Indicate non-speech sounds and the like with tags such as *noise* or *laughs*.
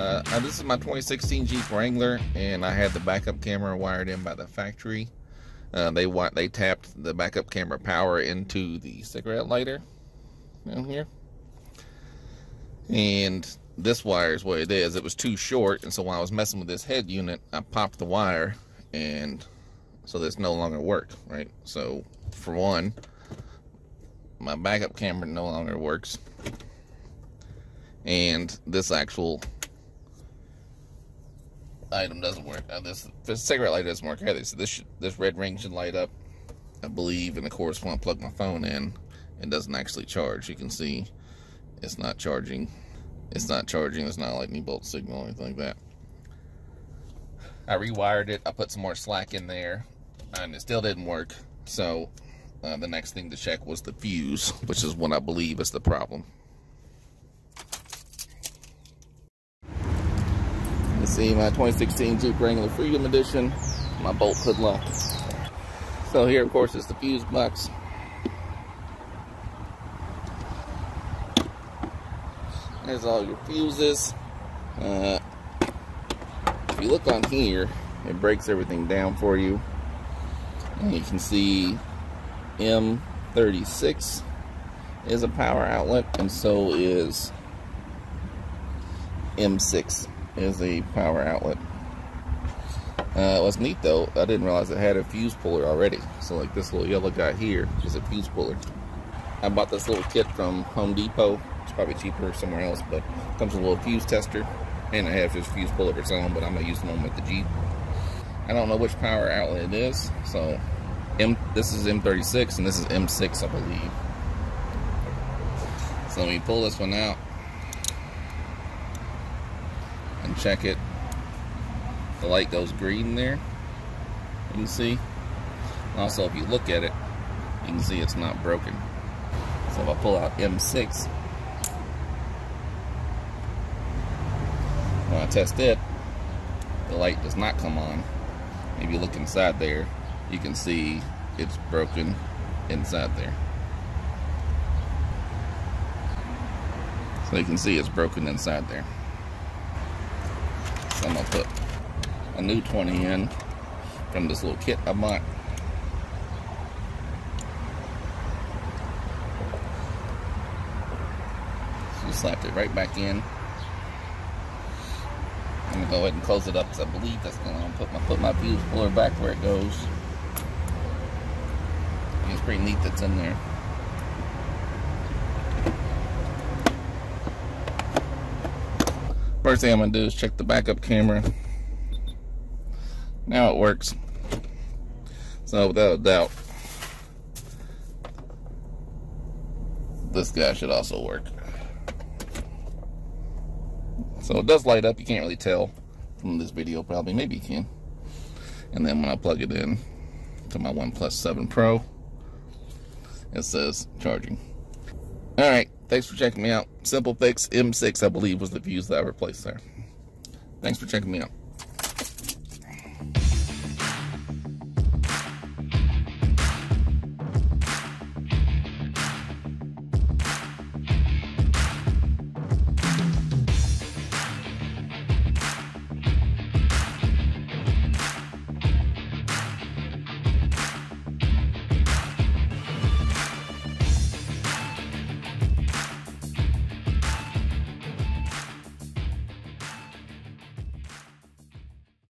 Uh, uh, this is my 2016 Jeep Wrangler, and I had the backup camera wired in by the factory. Uh, they they tapped the backup camera power into the cigarette lighter down here, and this wire is what it is. It was too short, and so while I was messing with this head unit, I popped the wire, and so this no longer worked. Right. So for one, my backup camera no longer works, and this actual item doesn't work. Uh, this this cigarette light doesn't work either. So this this red ring should light up, I believe. And of course, when I plug my phone in, it doesn't actually charge. You can see it's not charging. It's not charging. It's not lightning bolt signal or anything like that. I rewired it. I put some more slack in there, and it still didn't work. So uh, the next thing to check was the fuse, *laughs* which is what I believe is the problem. See my 2016 Jeep Wrangler Freedom Edition, my bolt hood lock. So here, of course, is the fuse box. There's all your fuses. Uh, if you look on here, it breaks everything down for you. And you can see M36 is a power outlet, and so is M6 is a power outlet. Uh, what's neat though, I didn't realize it had a fuse puller already. So like this little yellow guy here is a fuse puller. I bought this little kit from Home Depot. It's probably cheaper somewhere else, but comes with a little fuse tester. And I have this fuse puller of its own, but I'm gonna use the one with the Jeep. I don't know which power outlet it is, so M this is M36 and this is M6, I believe. So let me pull this one out and check it. The light goes green there. You can see. Also, if you look at it, you can see it's not broken. So if I pull out M6, when I test it, the light does not come on. If you look inside there, you can see it's broken inside there. So you can see it's broken inside there. So I'm gonna put a new 20 in from this little kit I bought. So slapped it right back in. I'm gonna go ahead and close it up because I believe that's gonna put my put my fuse puller back where it goes. It's pretty neat that's in there. First thing I'm gonna do is check the backup camera. Now it works. So without a doubt, this guy should also work. So it does light up. You can't really tell from this video probably. Maybe you can. And then when I plug it in to my OnePlus 7 Pro, it says charging. All right. Thanks for checking me out. Simple Fix M6, I believe, was the fuse that I replaced there. Thanks for checking me out.